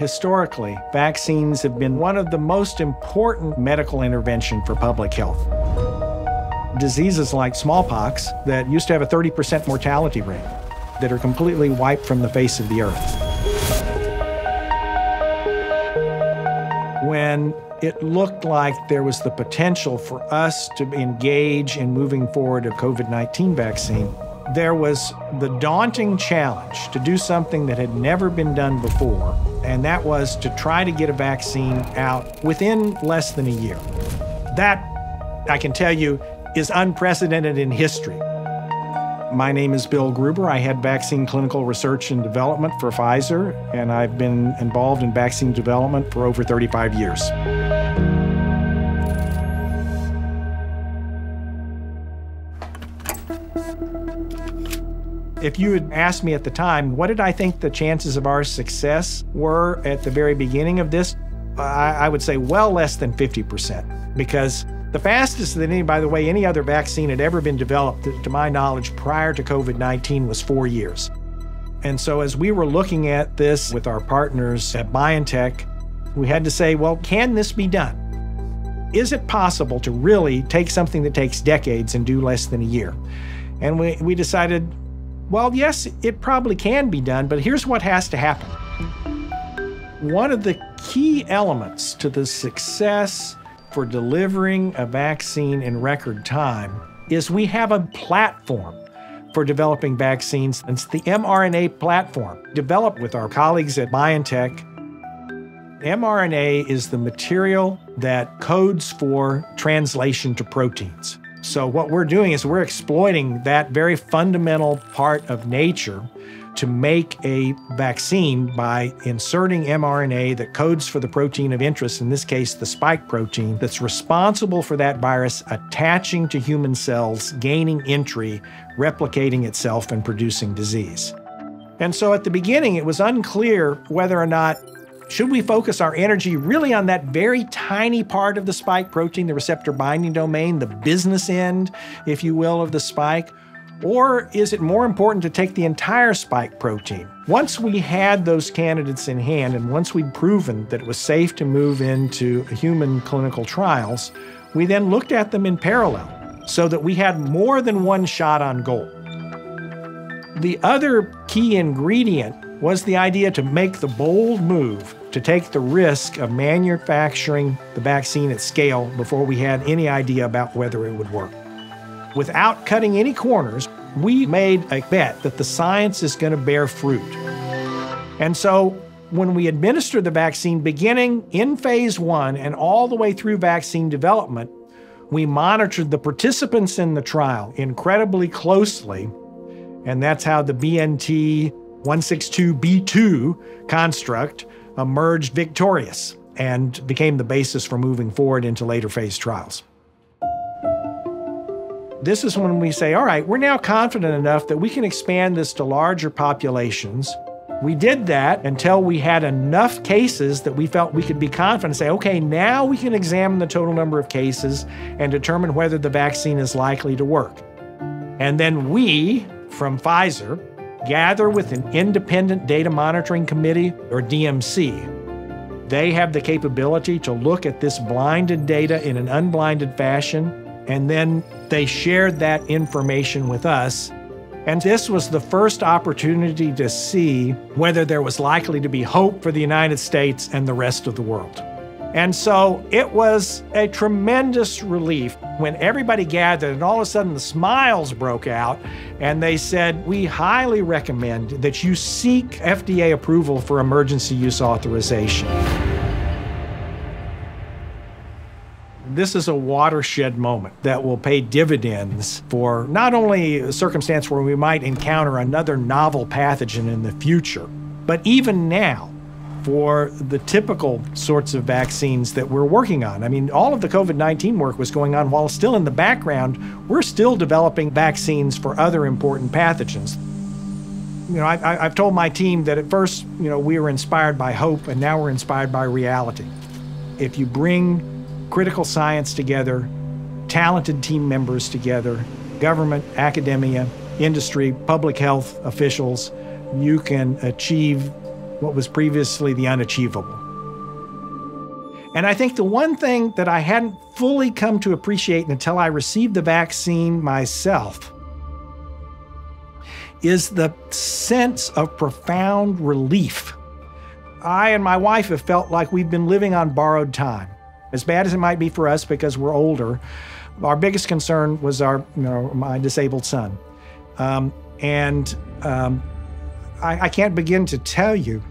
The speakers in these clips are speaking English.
Historically, vaccines have been one of the most important medical intervention for public health. Diseases like smallpox that used to have a 30% mortality rate that are completely wiped from the face of the earth. When it looked like there was the potential for us to engage in moving forward a COVID 19 vaccine, there was the daunting challenge to do something that had never been done before, and that was to try to get a vaccine out within less than a year. That, I can tell you, is unprecedented in history. My name is Bill Gruber. I head vaccine clinical research and development for Pfizer, and I've been involved in vaccine development for over 35 years. If you had asked me at the time, what did I think the chances of our success were at the very beginning of this, I, I would say well less than 50%. Because the fastest that any, by the way, any other vaccine had ever been developed, to my knowledge, prior to COVID 19 was four years. And so as we were looking at this with our partners at BioNTech, we had to say, well, can this be done? Is it possible to really take something that takes decades and do less than a year? And we, we decided well, yes, it probably can be done, but here's what has to happen. One of the key elements to the success for delivering a vaccine in record time is we have a platform for developing vaccines. It's the mRNA platform developed with our colleagues at BioNTech. mRNA is the material that codes for translation to proteins. So, what we're doing is we're exploiting that very fundamental part of nature to make a vaccine by inserting mRNA that codes for the protein of interest, in this case, the spike protein, that's responsible for that virus attaching to human cells, gaining entry, replicating itself, and producing disease. And so at the beginning, it was unclear whether or not should we focus our energy really on that very tiny part of the spike protein, the receptor binding domain, the business end, if you will, of the spike? Or is it more important to take the entire spike protein? Once we had those candidates in hand, and once we'd proven that it was safe to move into human clinical trials, we then looked at them in parallel so that we had more than one shot on goal. The other key ingredient was the idea to make the bold move to take the risk of manufacturing the vaccine at scale before we had any idea about whether it would work. Without cutting any corners, we made a bet that the science is going to bear fruit. And so when we administered the vaccine beginning in phase one and all the way through vaccine development, we monitored the participants in the trial incredibly closely. And that's how the BNT 162b2 construct emerged victorious and became the basis for moving forward into later phase trials. This is when we say, all right, we're now confident enough that we can expand this to larger populations. We did that until we had enough cases that we felt we could be confident say, okay, now we can examine the total number of cases and determine whether the vaccine is likely to work. And then we, from Pfizer, gather with an independent data monitoring committee or DMC. They have the capability to look at this blinded data in an unblinded fashion, and then they shared that information with us. And this was the first opportunity to see whether there was likely to be hope for the United States and the rest of the world. And so it was a tremendous relief when everybody gathered and all of a sudden the smiles broke out and they said, We highly recommend that you seek FDA approval for emergency use authorization. This is a watershed moment that will pay dividends for not only a circumstance where we might encounter another novel pathogen in the future, but even now for the typical sorts of vaccines that we're working on. I mean, all of the COVID 19 work was going on while still in the background, we're still developing vaccines for other important pathogens. You know, I, have told my team that at first, you know, we were inspired by hope and now we're inspired by reality. If you bring critical science together, talented team members together, government, academia, industry, public health officials, you can achieve what was previously the unachievable. And I think the one thing that I hadn't fully come to appreciate until I received the vaccine myself is the sense of profound relief. I and my wife have felt like we've been living on borrowed time. As bad as it might be for us because we're older, our biggest concern was our, you know, my disabled son. Um, and um, I, I can't begin to tell you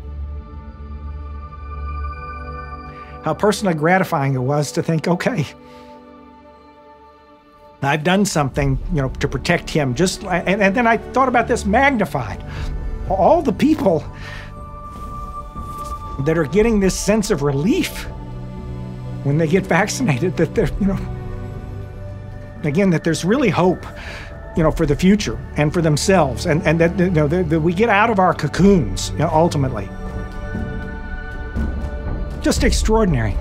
how personally gratifying it was to think, okay, I've done something, you know, to protect him. Just and, and then I thought about this magnified. All the people that are getting this sense of relief when they get vaccinated, that they're, you know, again, that there's really hope, you know, for the future and for themselves, and and that you know that, that we get out of our cocoons, you know, ultimately. Just extraordinary.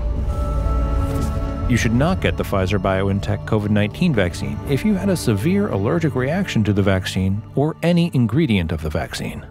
You should not get the Pfizer BioNTech COVID 19 vaccine if you had a severe allergic reaction to the vaccine or any ingredient of the vaccine.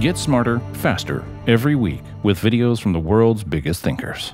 Get smarter, faster, every week with videos from the world's biggest thinkers.